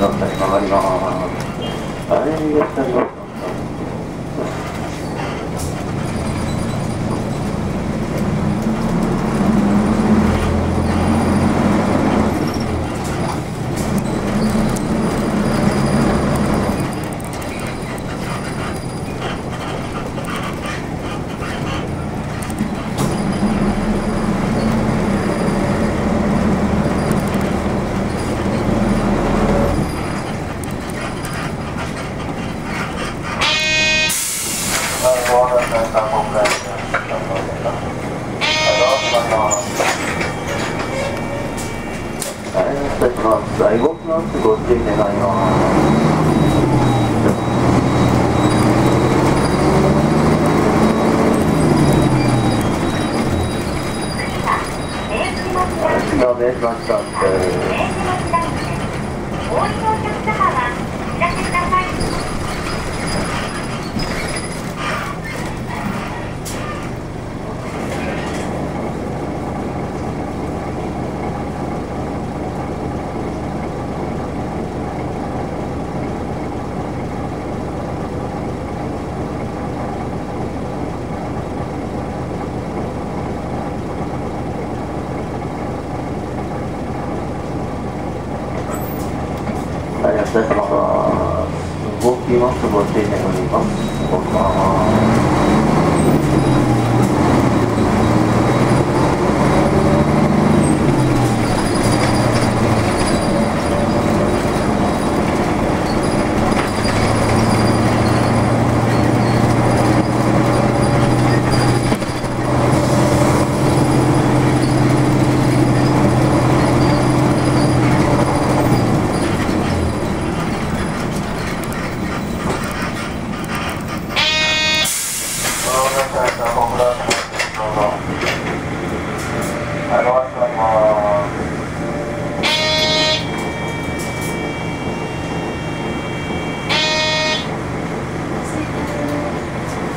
Not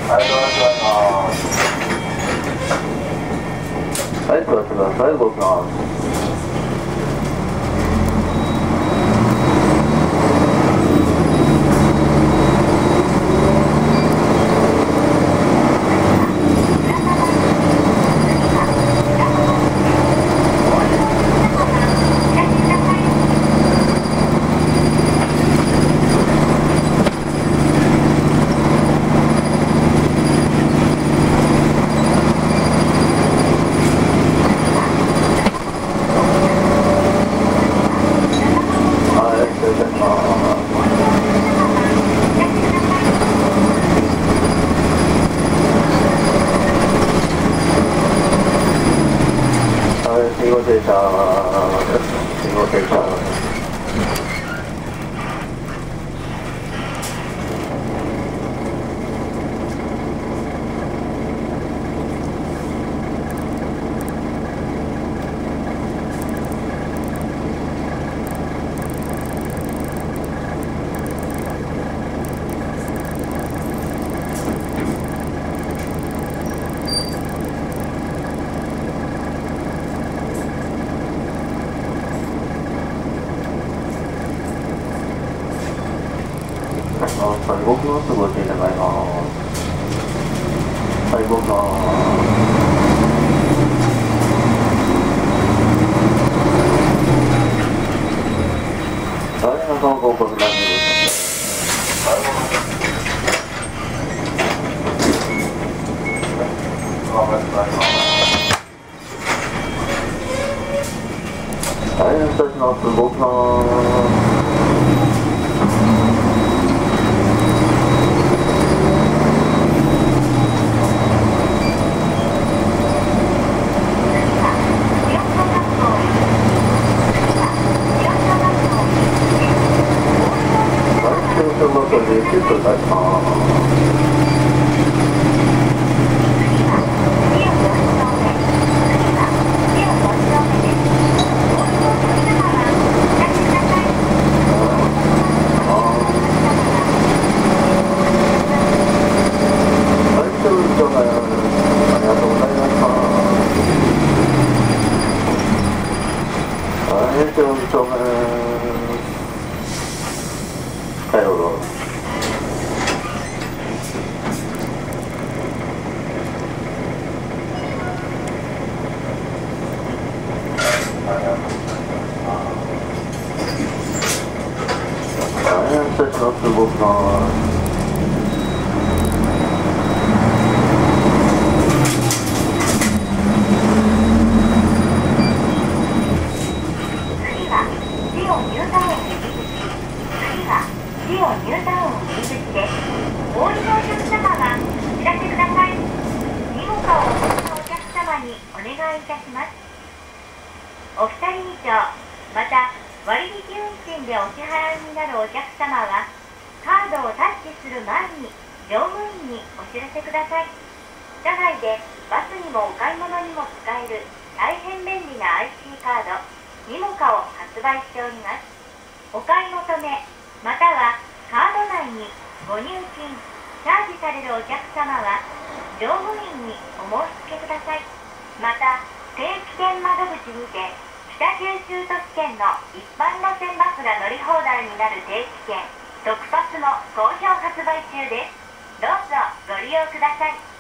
はい、座ってください。動きます。車内でバスにもお買い物にも使える大変便利な IC カードニモカを発売しております。お買い求めまたはカード内にご入金チャージされるお客様は乗務員にお申し付けください。また定期券窓口にて北九州都市圏の一般路線バスが乗り放題になる定期券特パスも好評発売中です。どうぞご利用ください。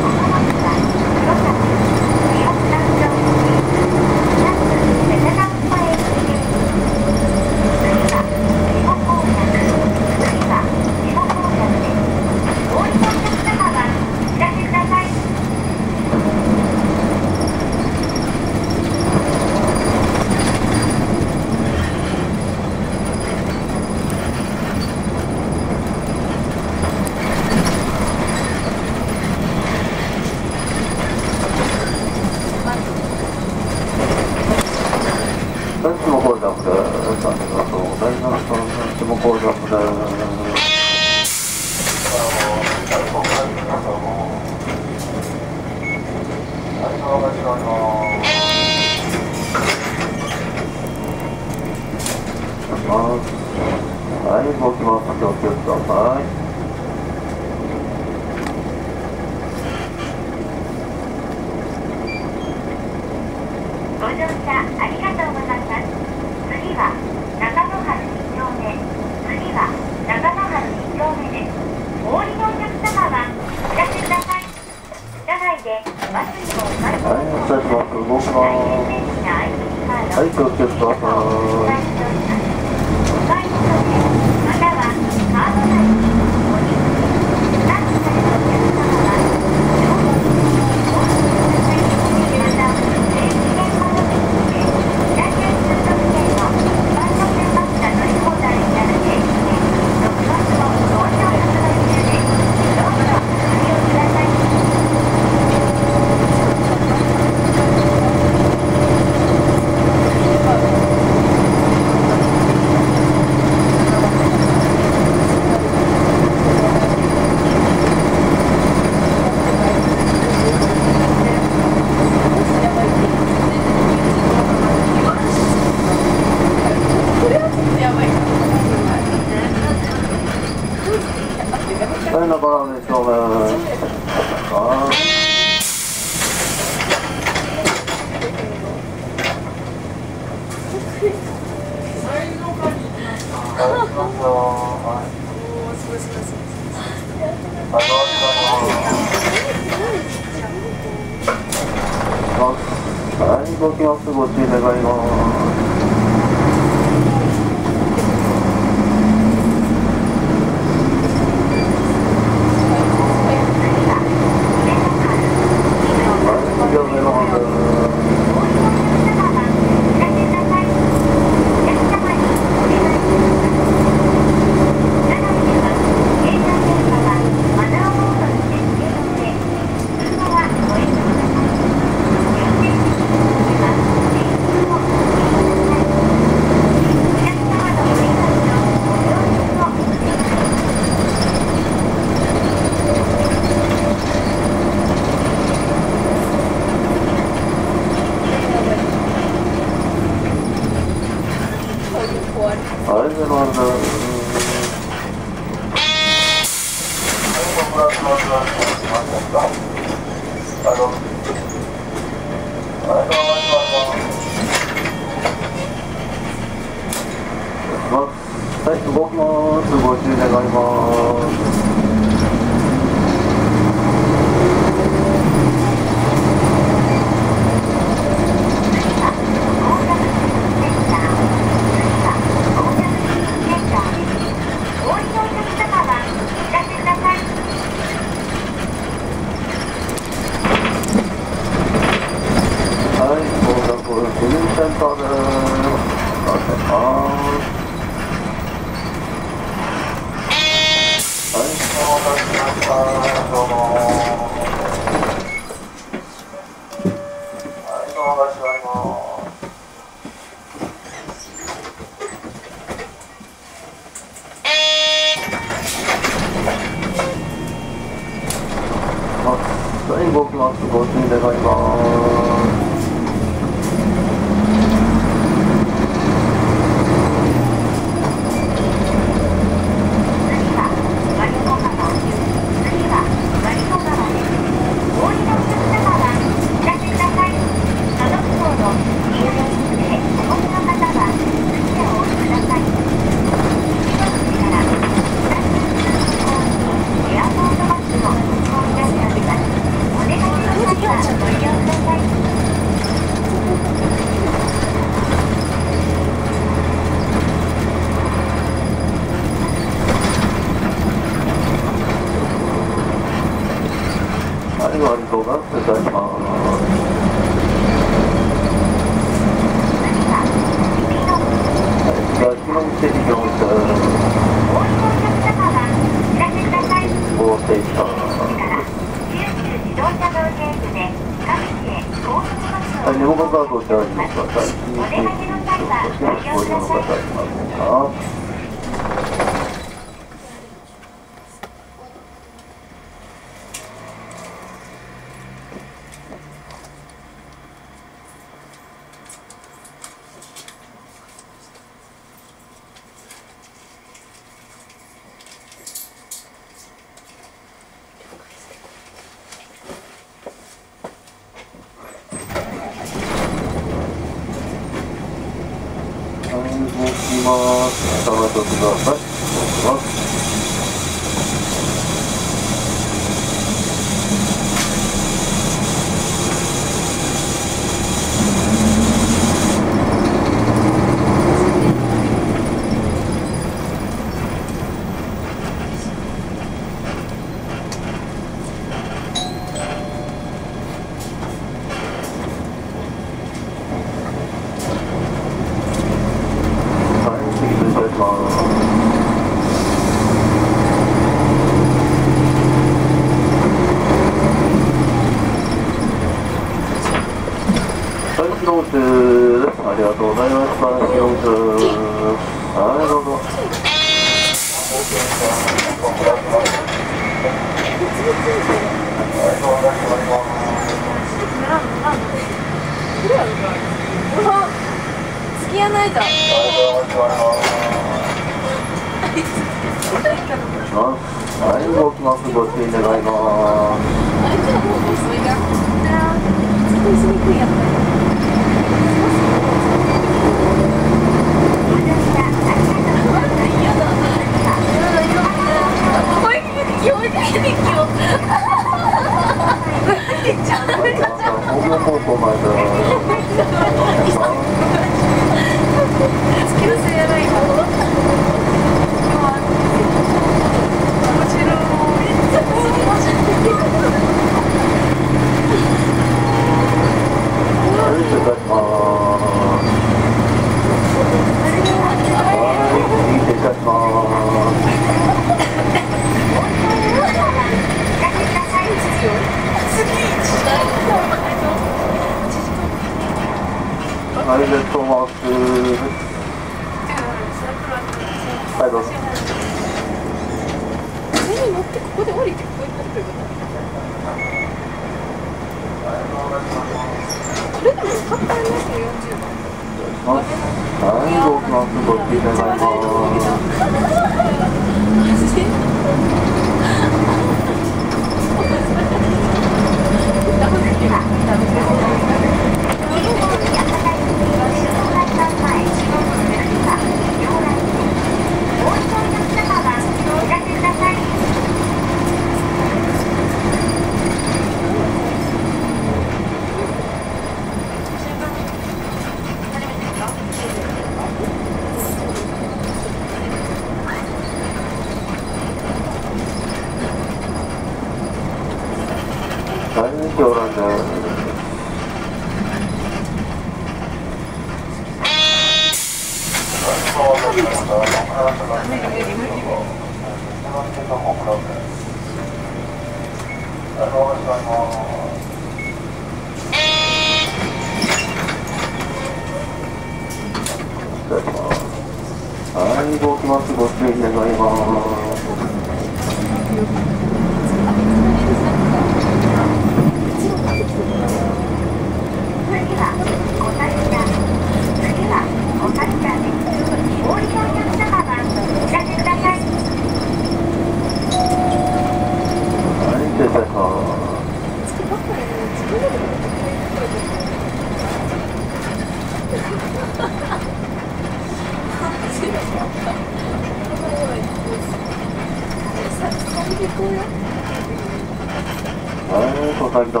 はい、隣だ。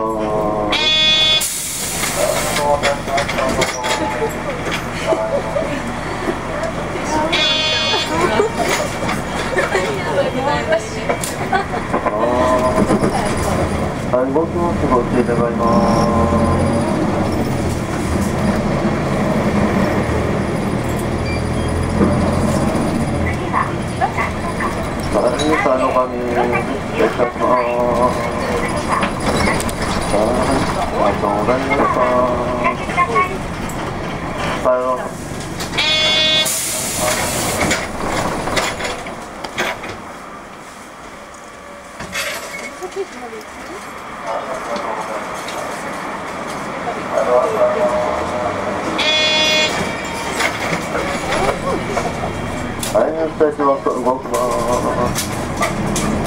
はい、動きます。ご注意願います。はい、さあの紙、いらっしゃいます。はい、ありがとうございました。さようなら。はい、お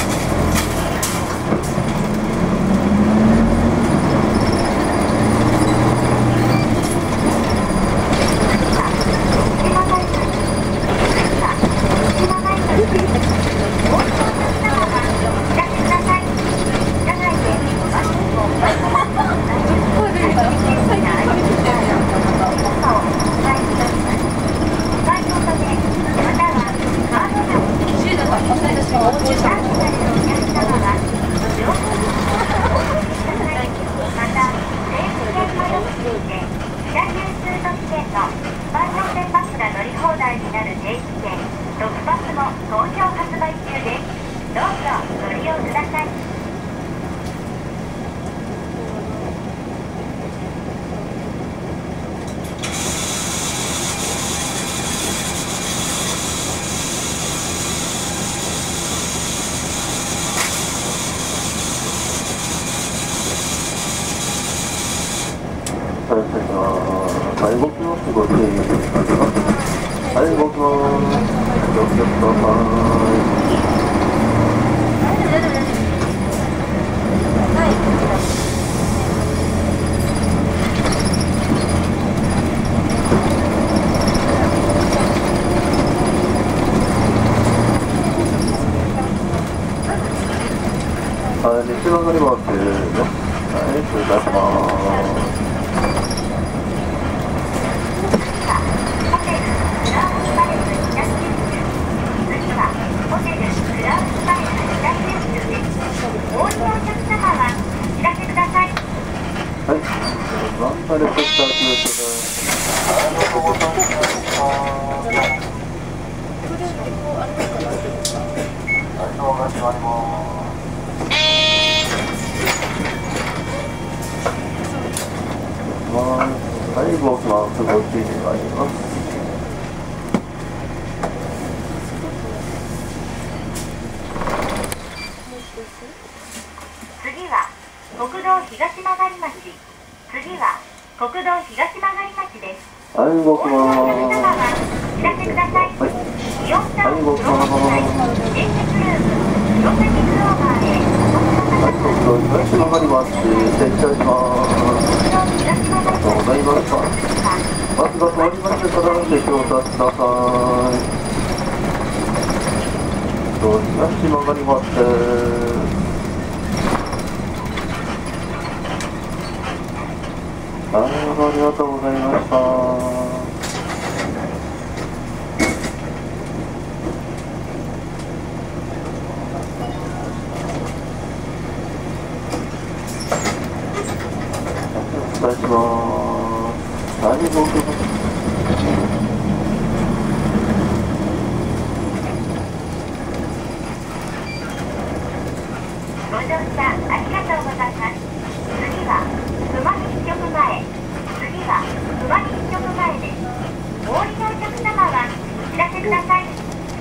ださい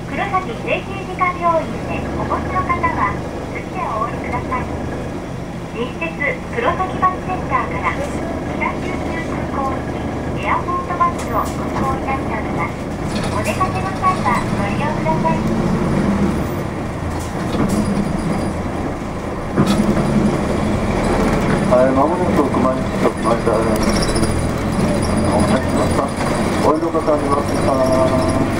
黒崎整形外科病院でお越しの方は次でお降りください隣接黒崎バスセンターから北九州空港行きエアポートバスを運行いたしますお出かけの際はご利用くださいはい、まもなく熊に来ました。お待たせしました。おいの方ありますかはい、熊に来前です。ありませんかは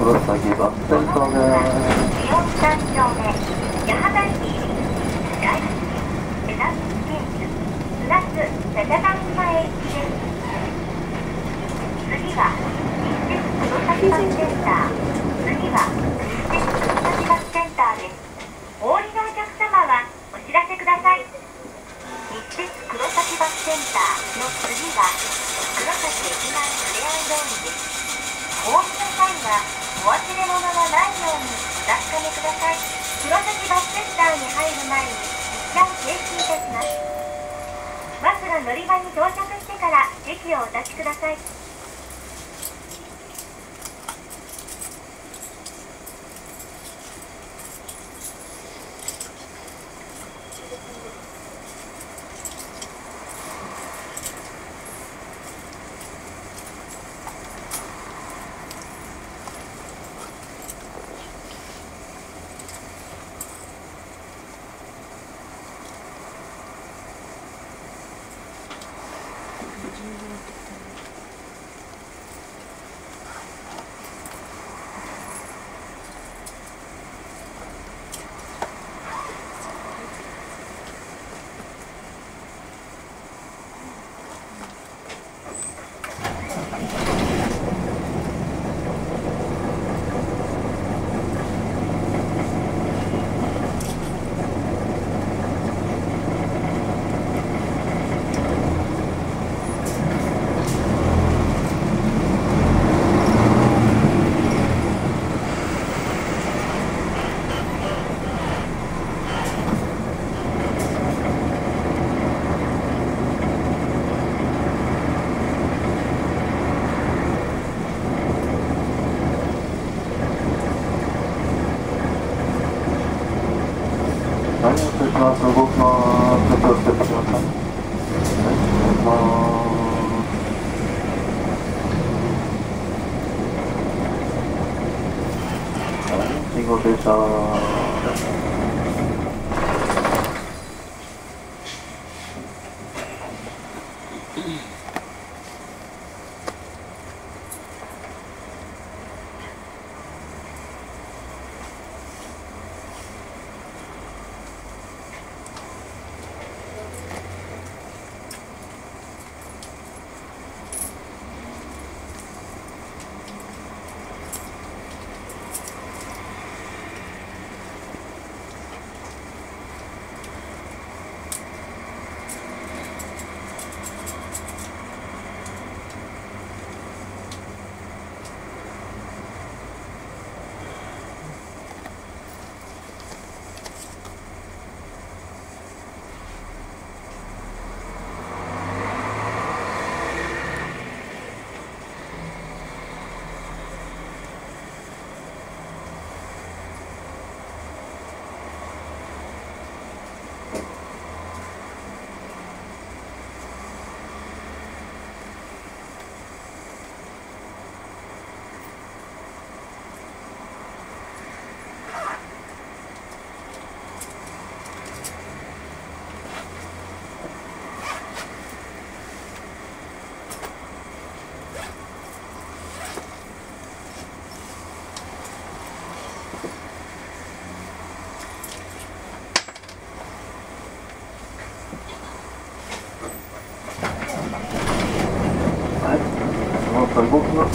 スセダダン前駅です次は日鉄黒崎バスセンター次は日鉄黒崎バスセンターですお降りのお客様はお知らせください。日鉄黒崎バスセンターの次は黒崎駅前ふれあい。通りですお降りの際はお忘れ物がないようにお確かめください。黒崎バスセンターに入る前に一旦停止いたします。バスが乗り場に到着してから席をお立ちください。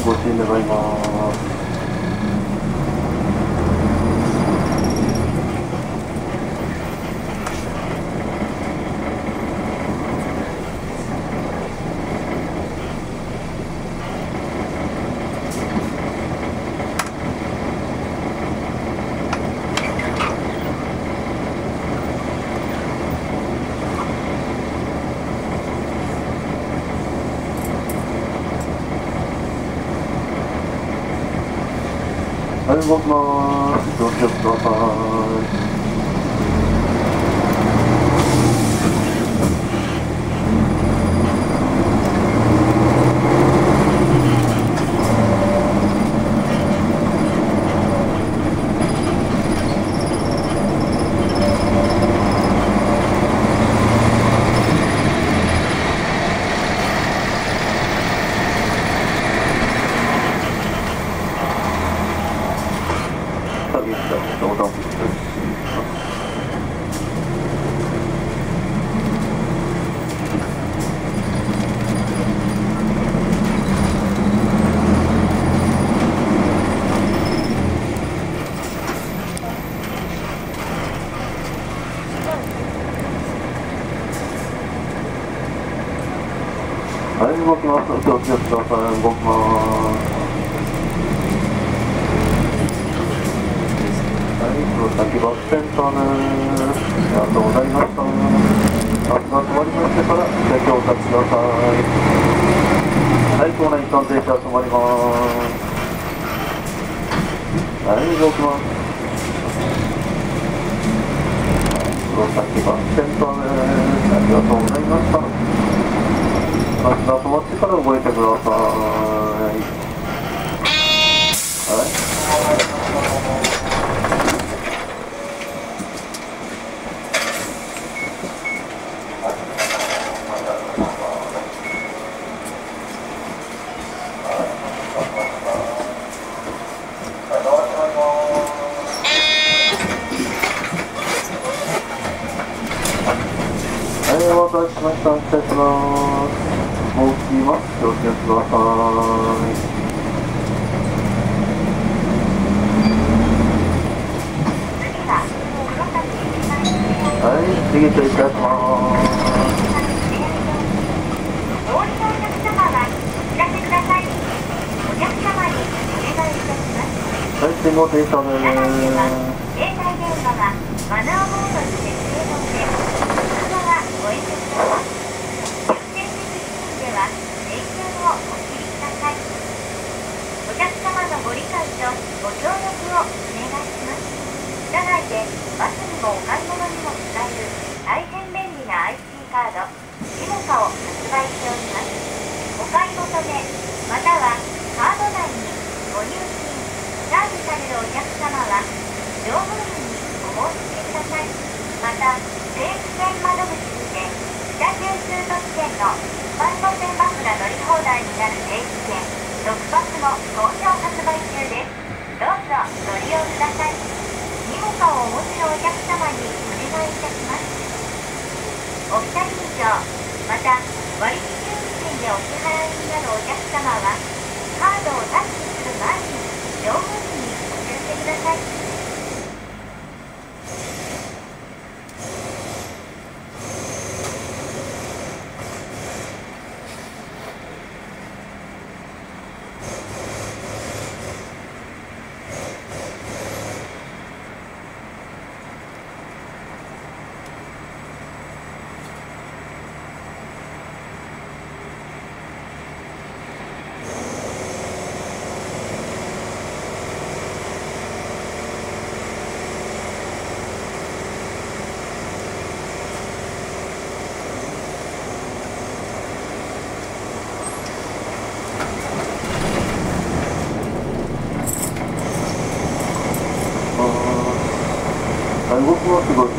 ご支援願います。Allah'la Gölge Mustafa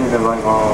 きますご注意願います。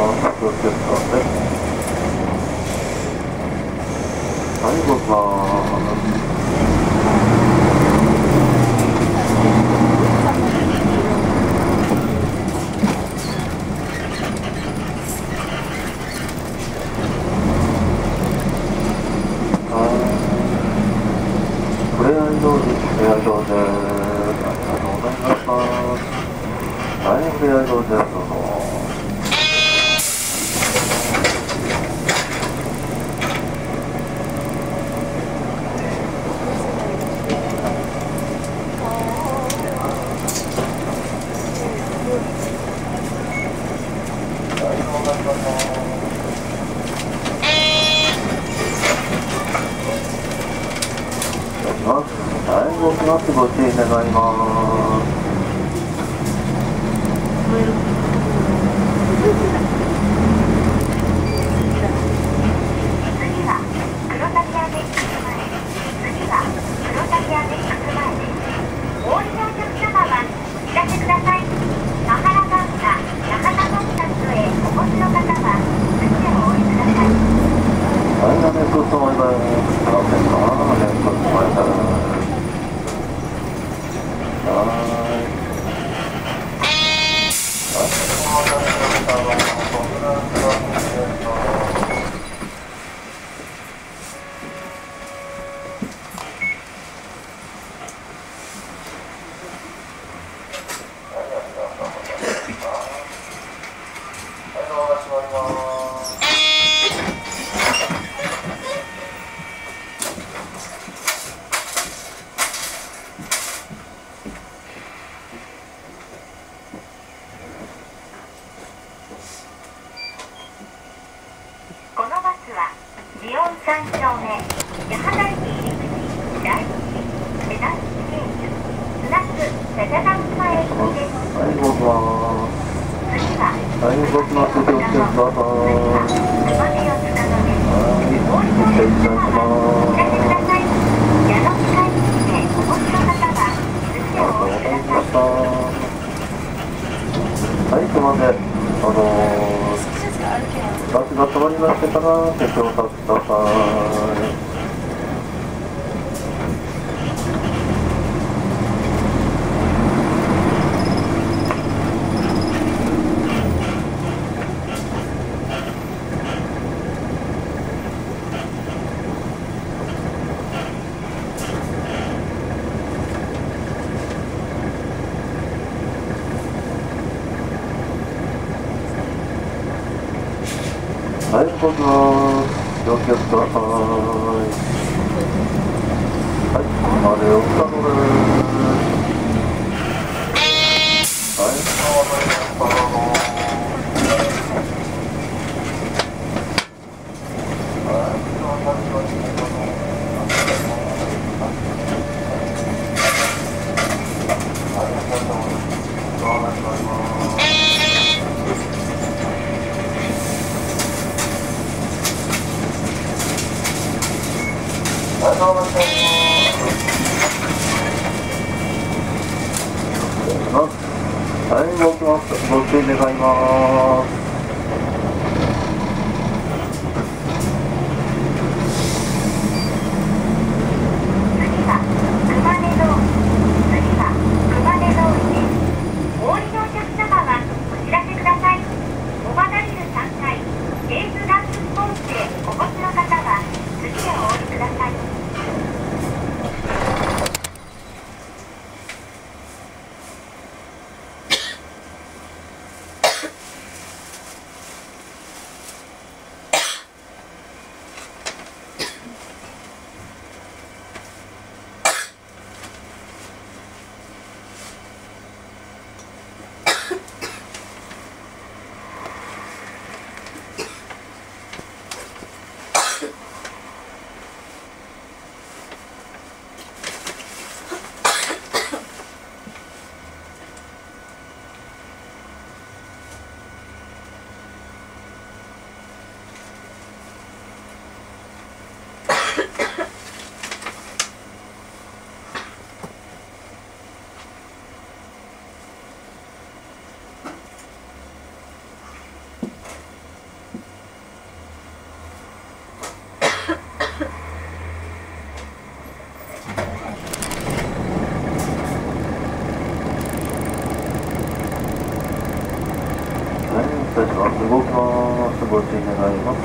ご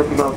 Yapılan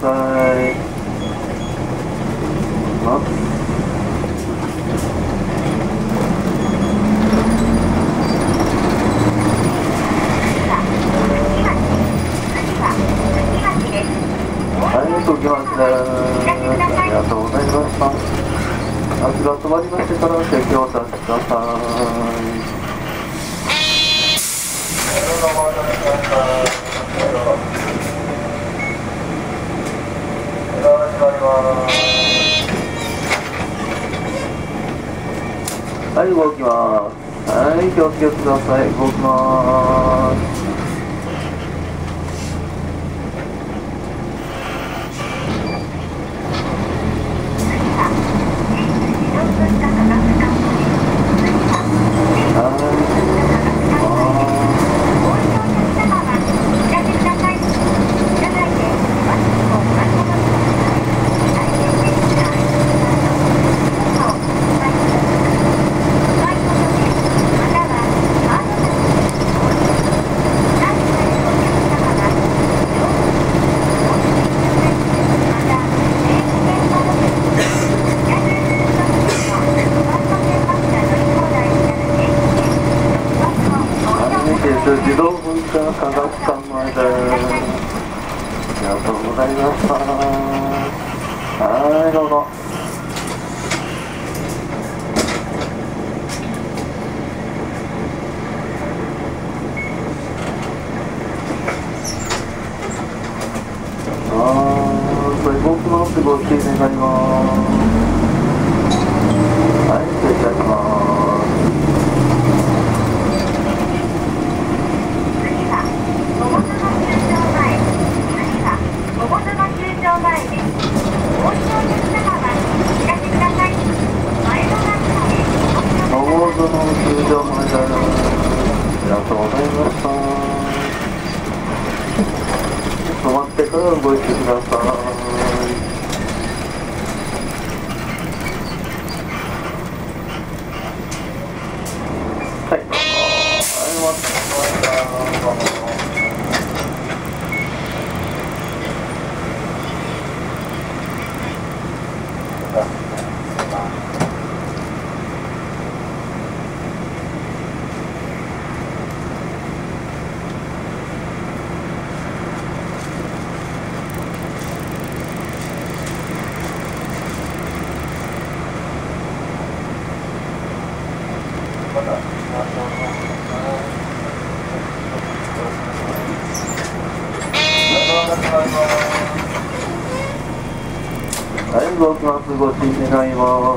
願います。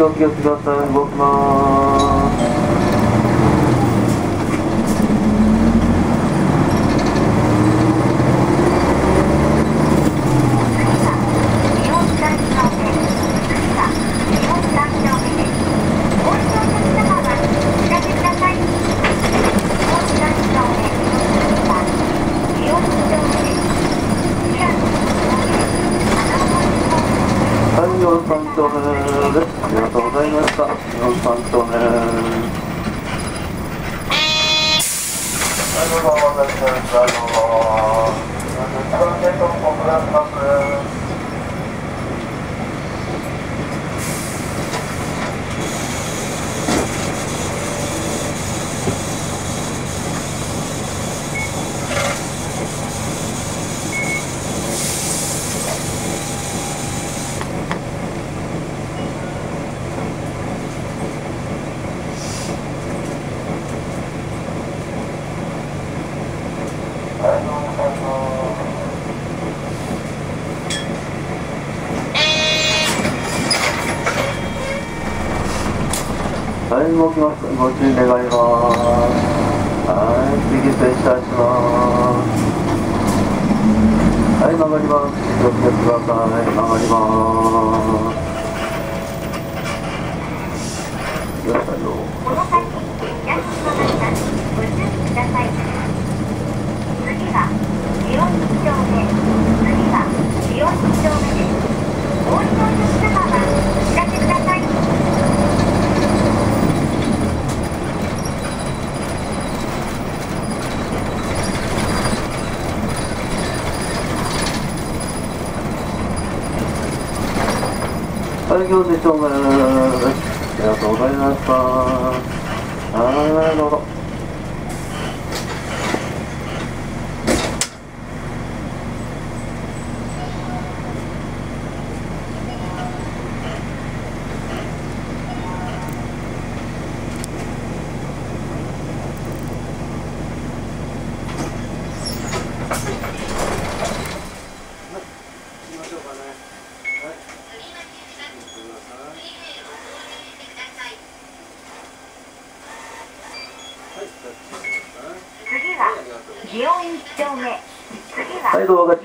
yok yok bir daha sana bakma.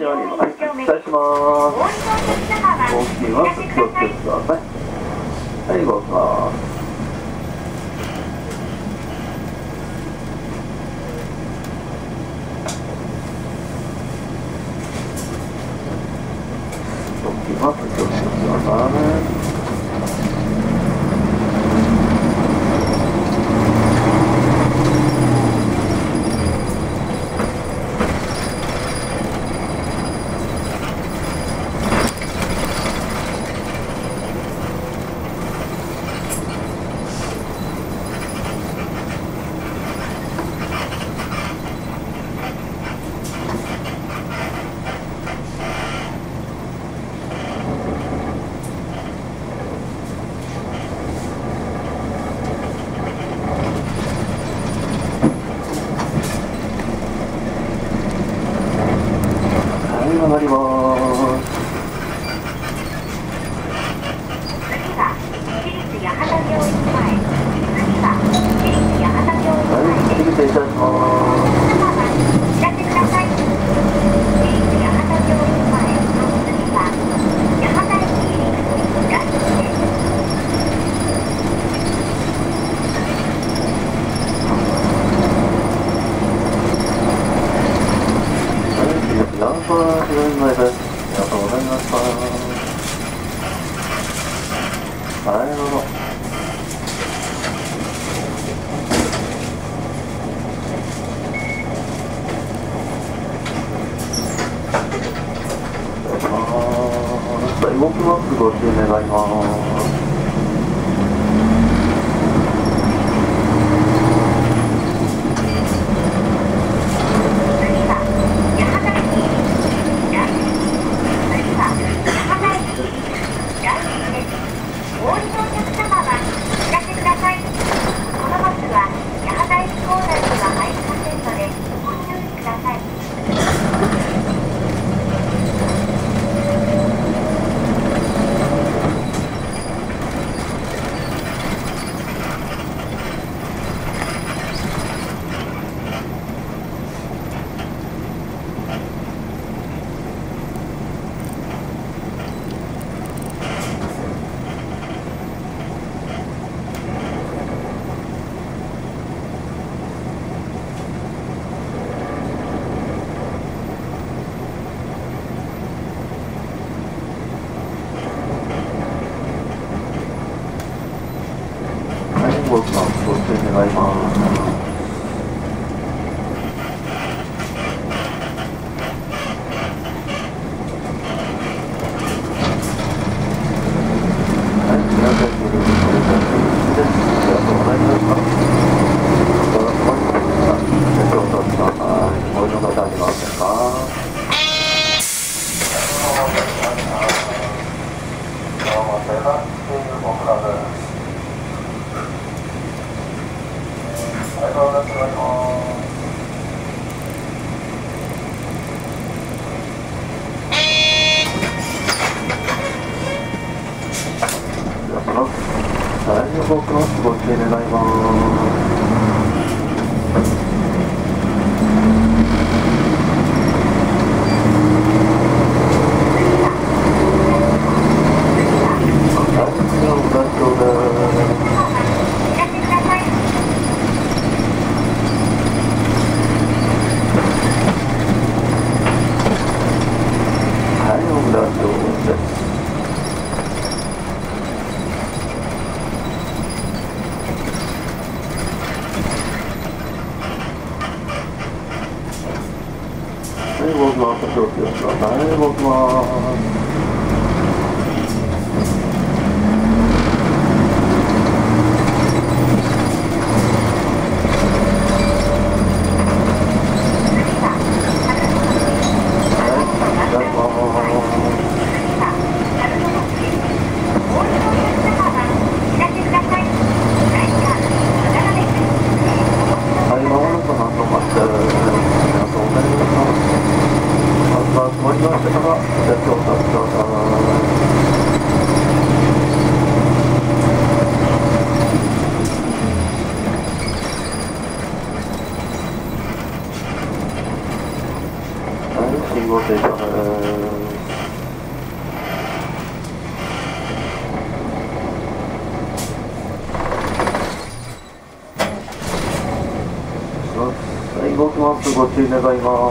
は、あに願います。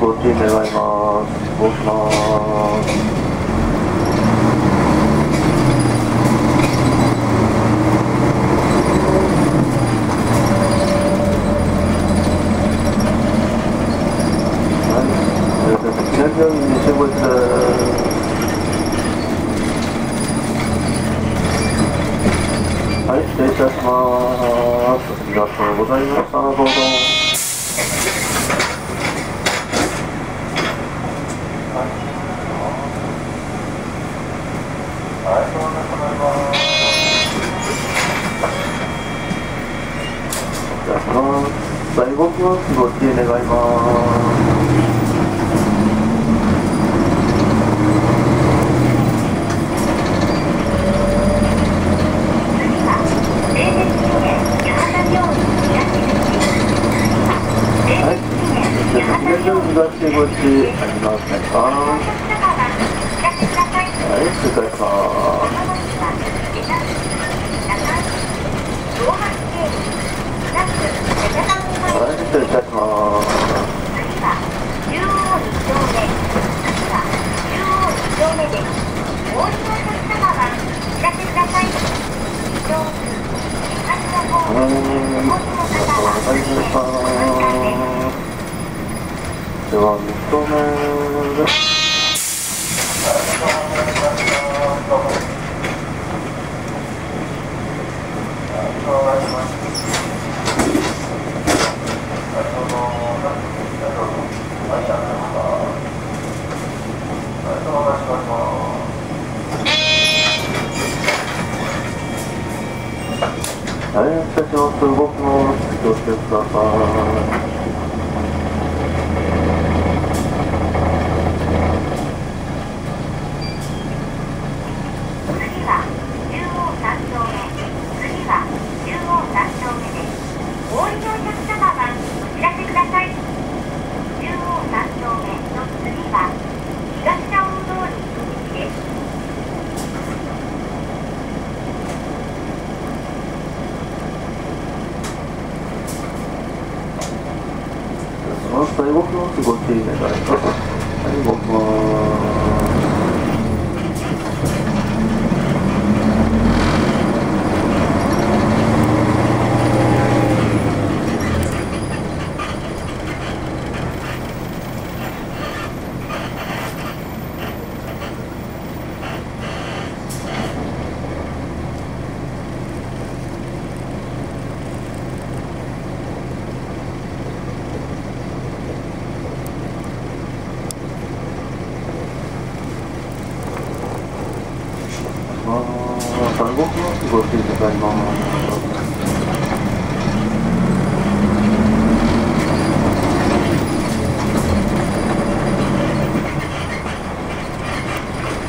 ご注意願います。失礼します。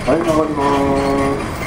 はい、曲がります。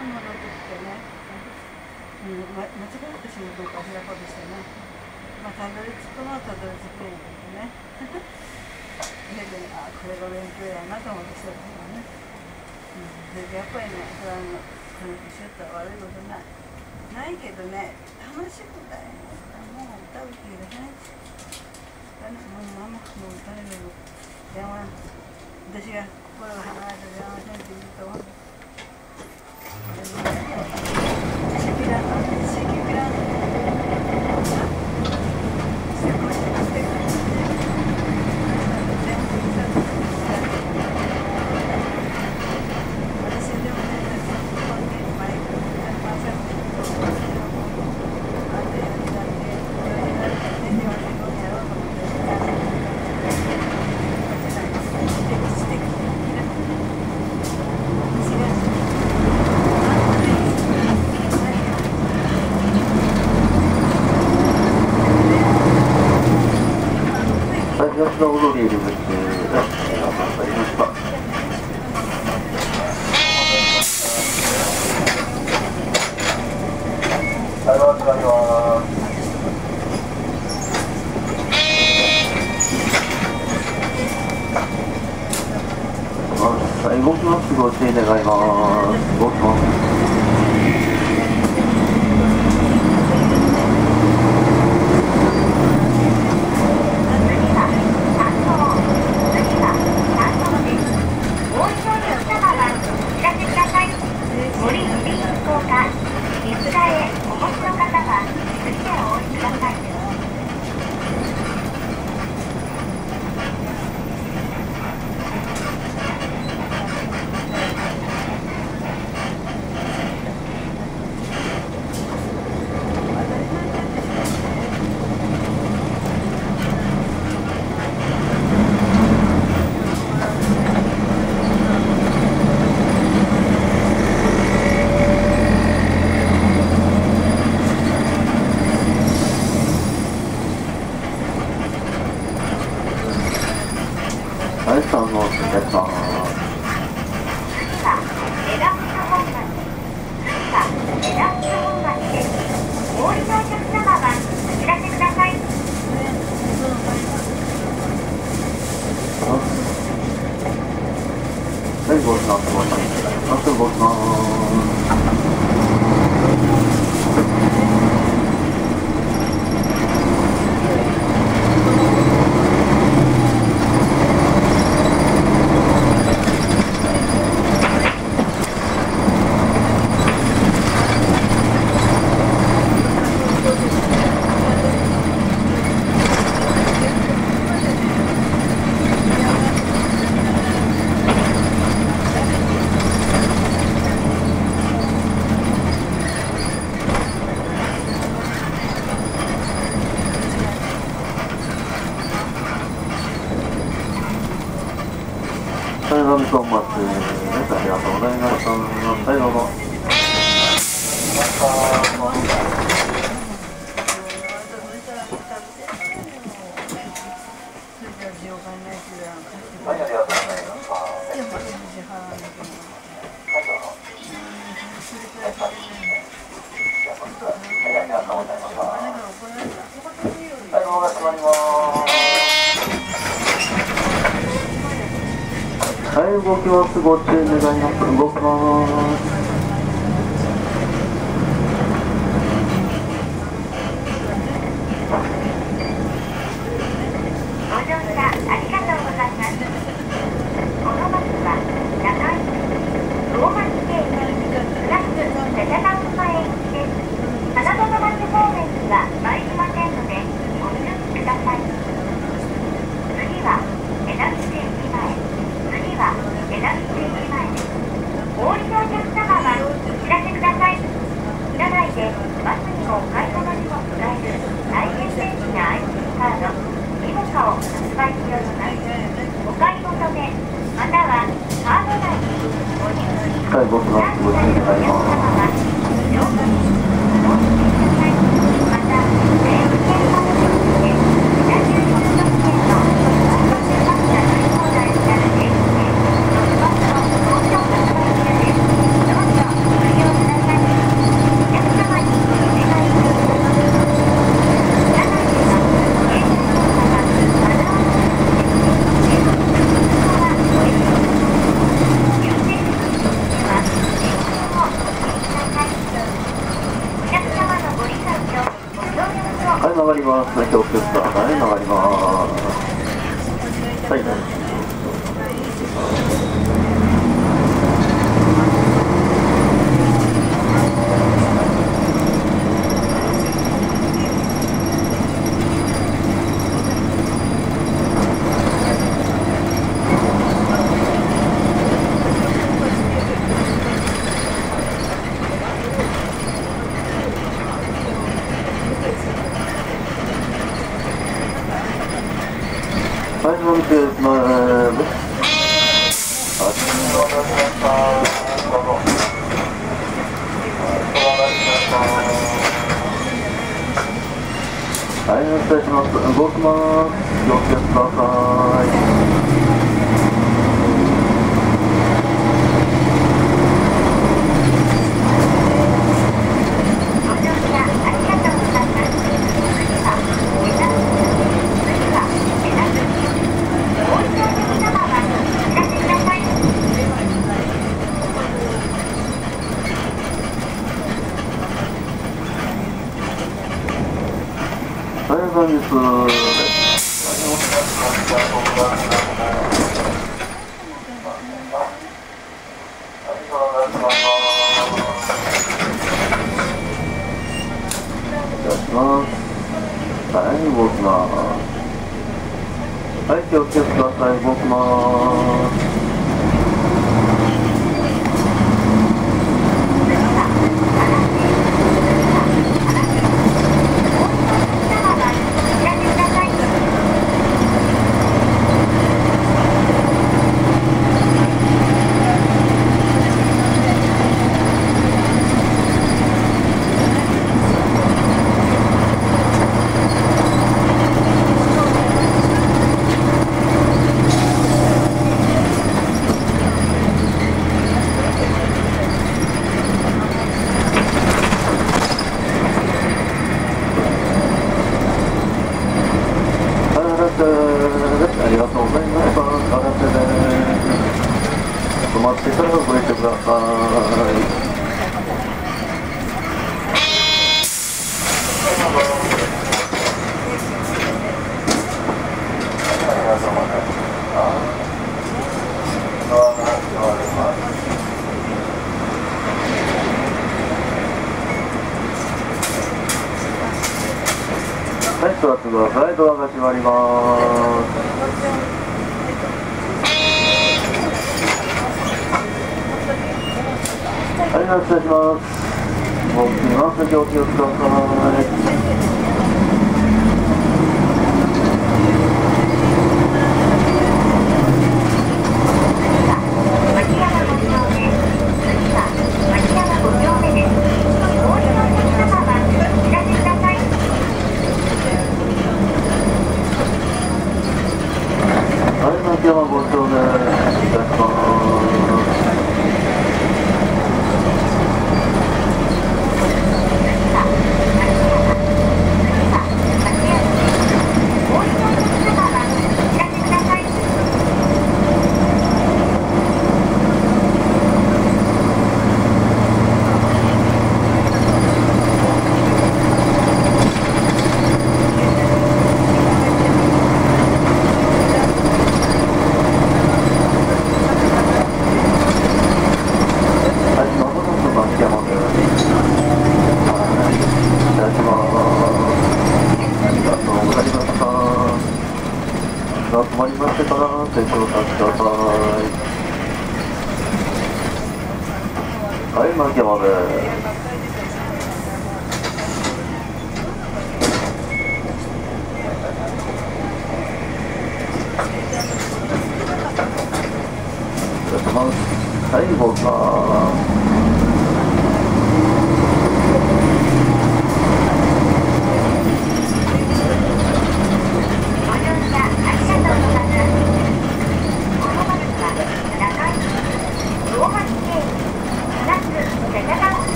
いものってね、うん、ま、間違えてしまうかしらかとしてね、まあ、たどり着くのはたどり着くん。だけどね。でであこれが勉強やなと思ってしたけどね、うん、でやっぱりね不安はもうこのったら悪いことないないけどね楽しくだよねもう歌う気がないしだねもうママもう誰でも電話私が心が離れた電話先生って言うと思う Thank you. 本松、皆さんありがとうございました。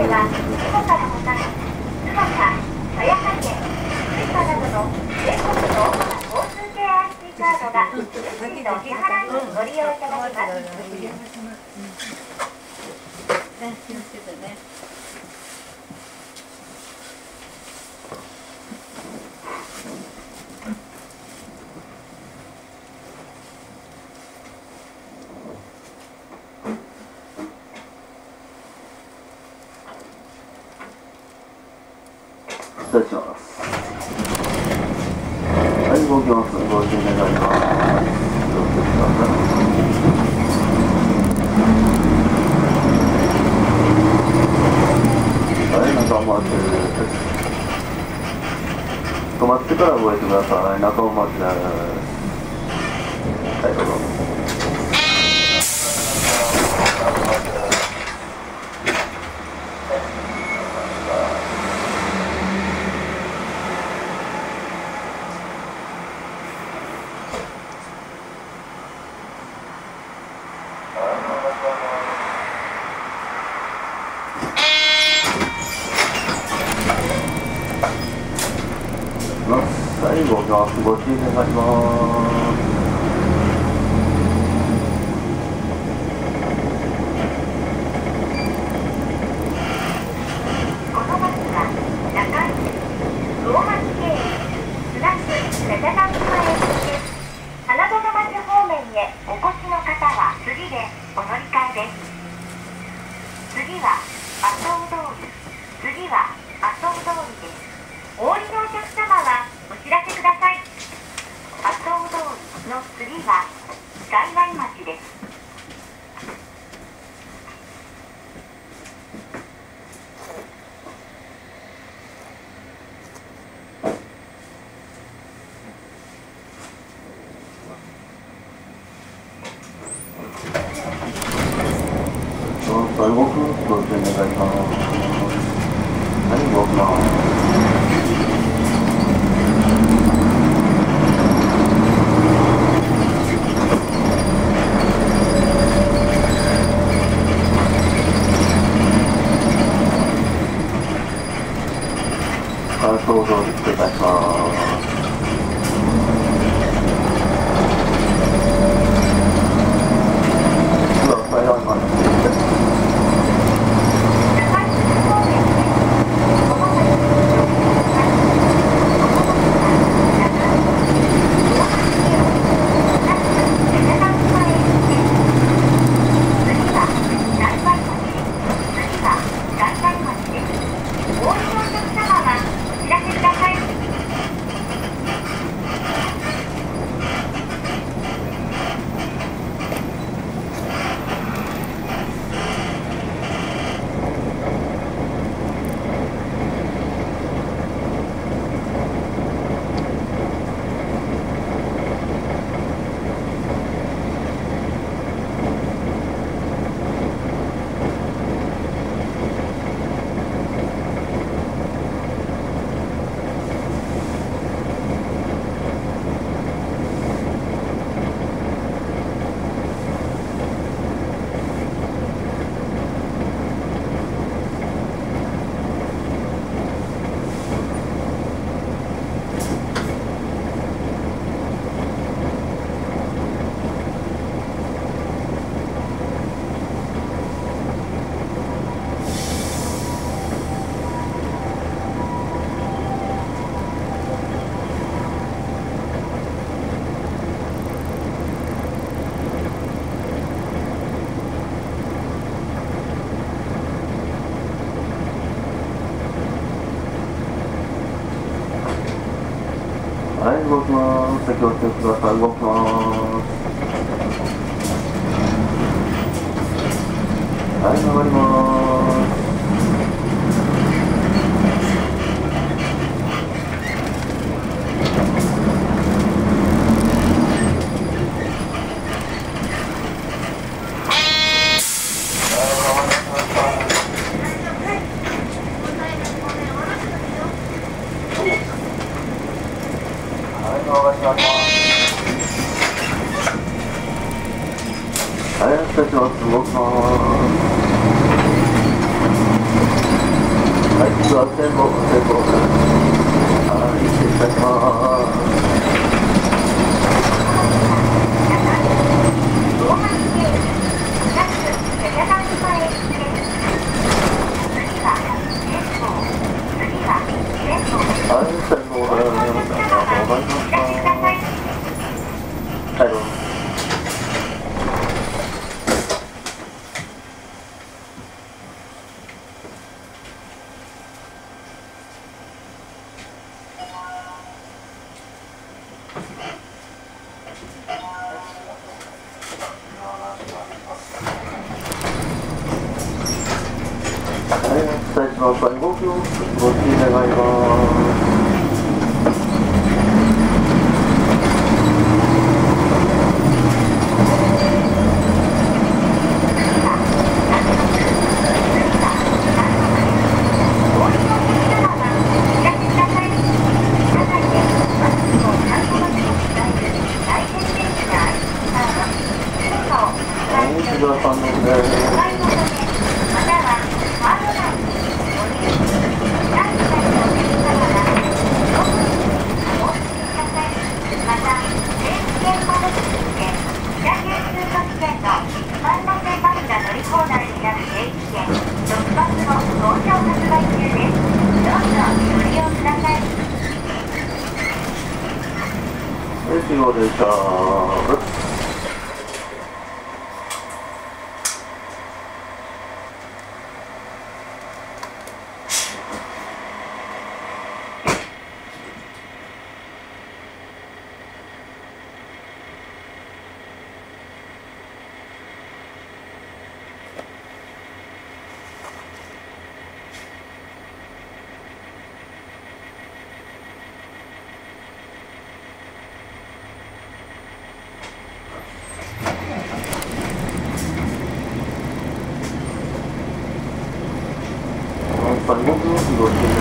れは今からまた姿富山県福などの全国の主な交通系 IC カードがの支払いご利用いただけます。きます。席をしてく people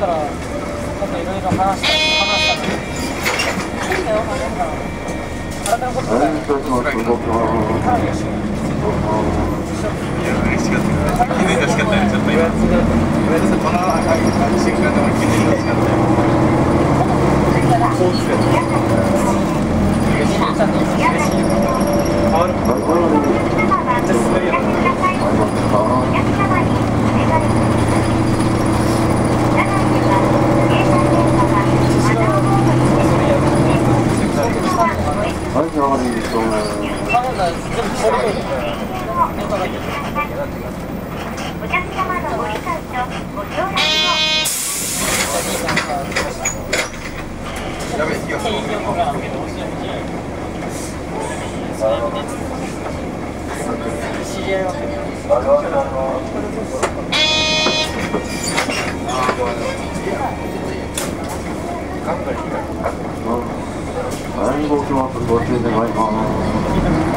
ったら、いろいろ話したり、話したり。ょ。か。知り合いは。暗号機もあと50でごいます。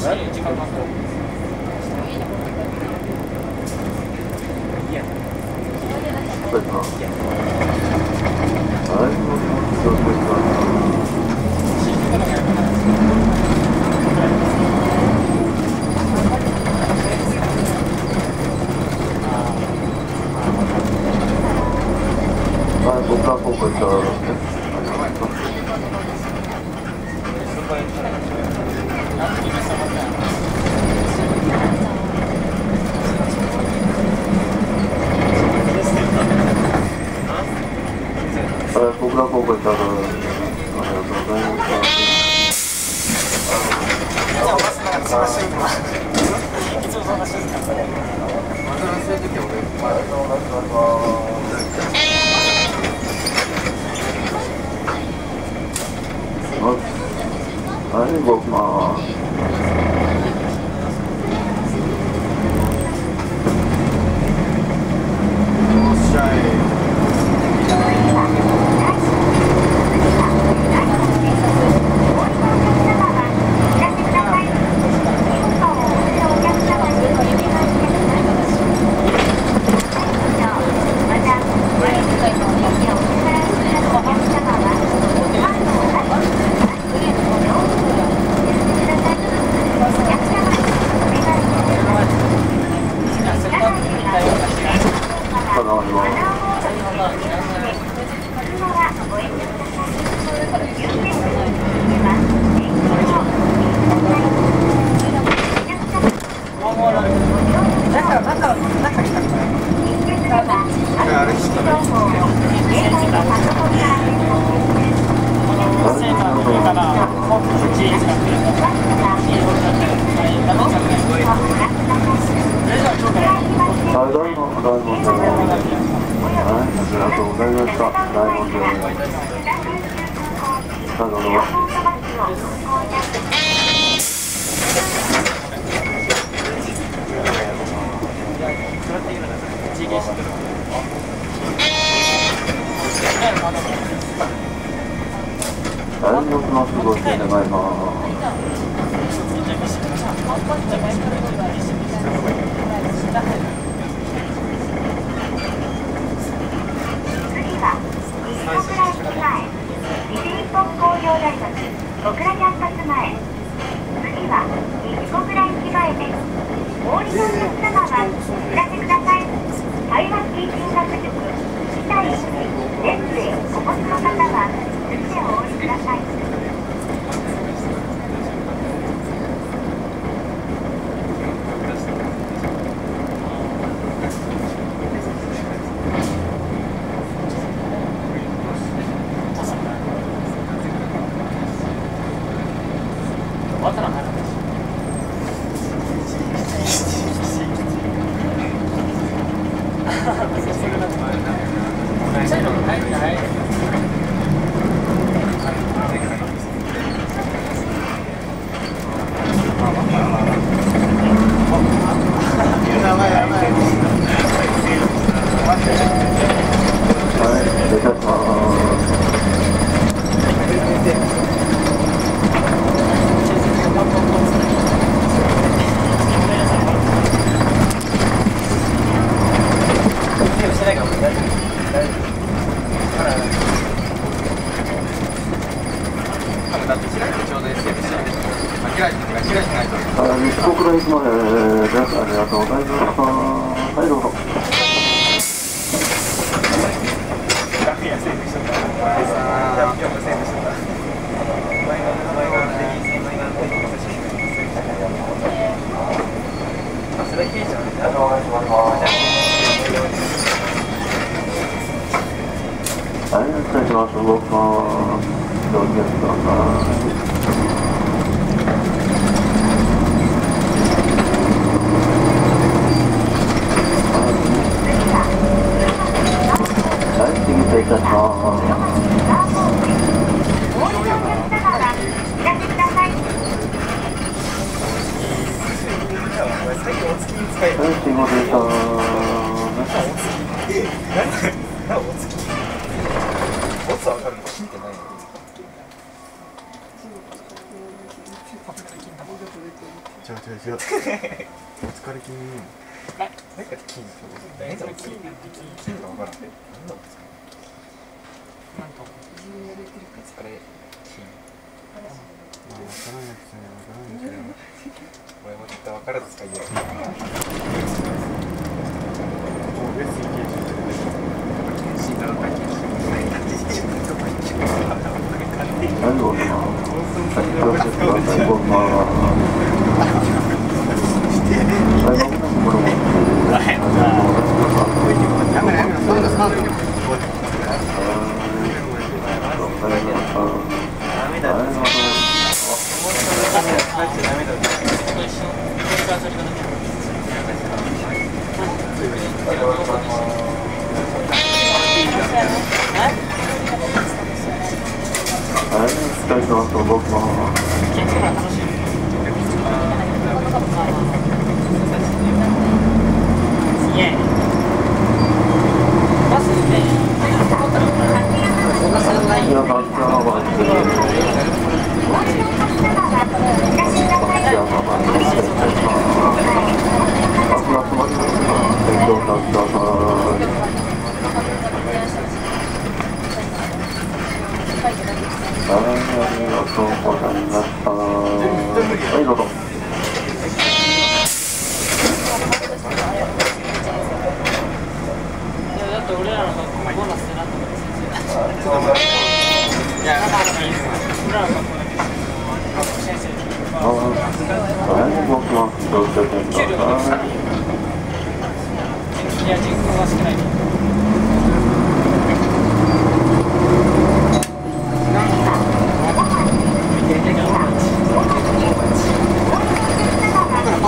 そうで Oh, my God.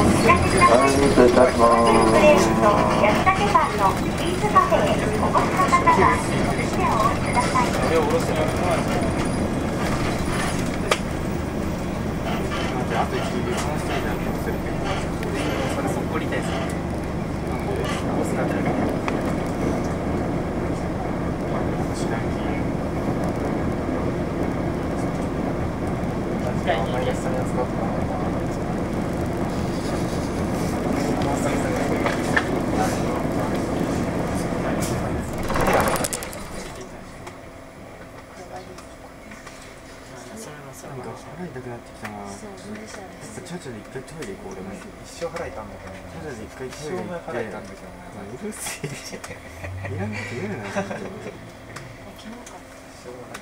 お知らせください。トイレ行こう俺も一生払いたんだけどね。一回一生払いたんだけどね。うるせえ。いらんこと言うなしょうが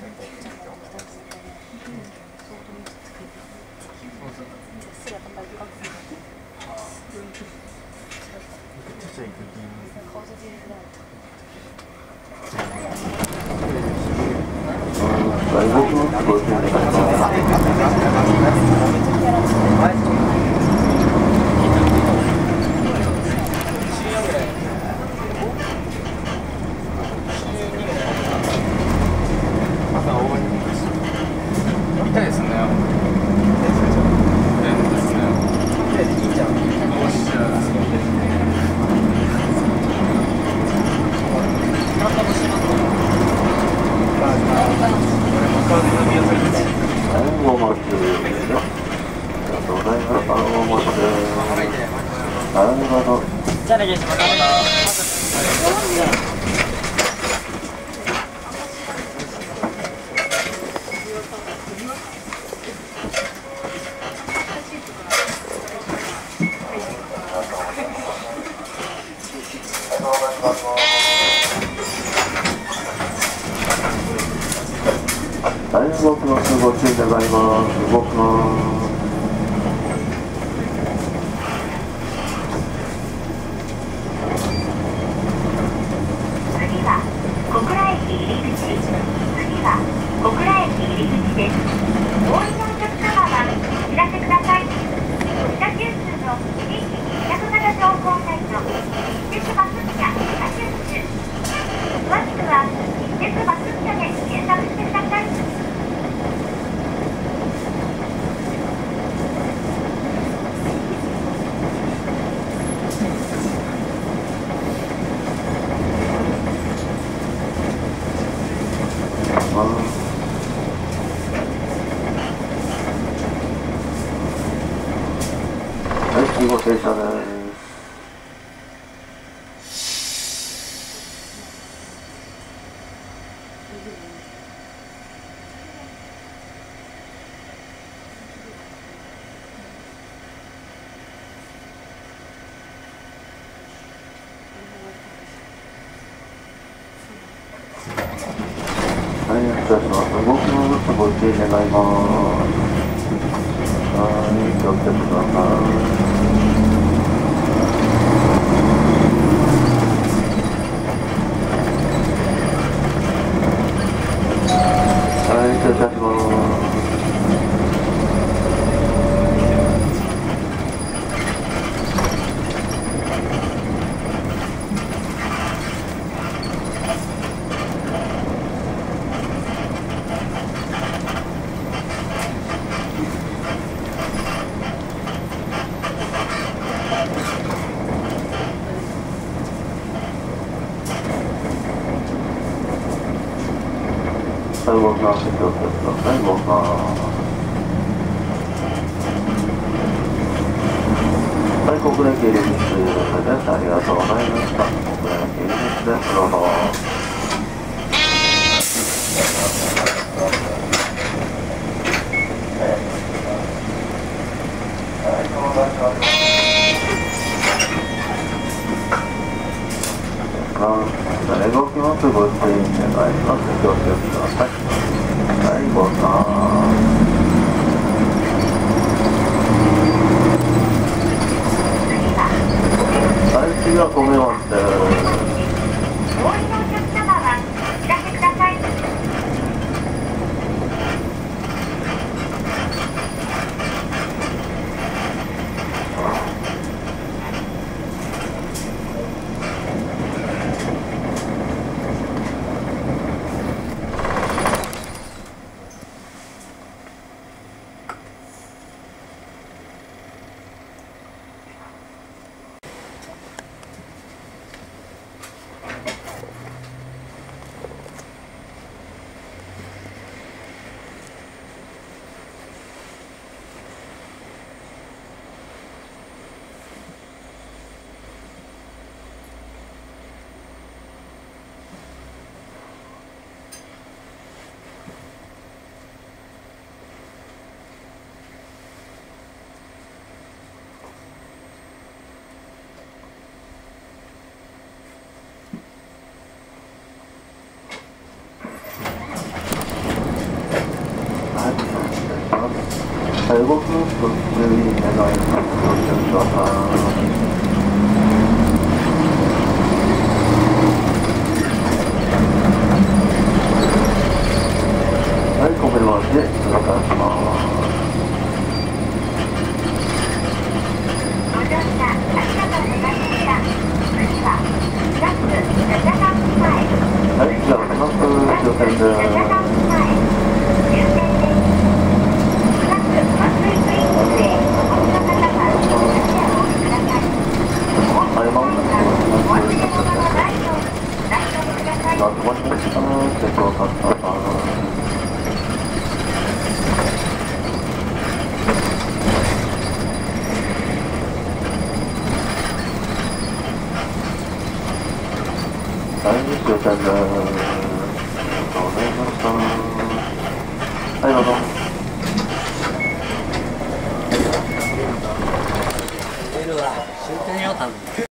ないのずつご注意願います。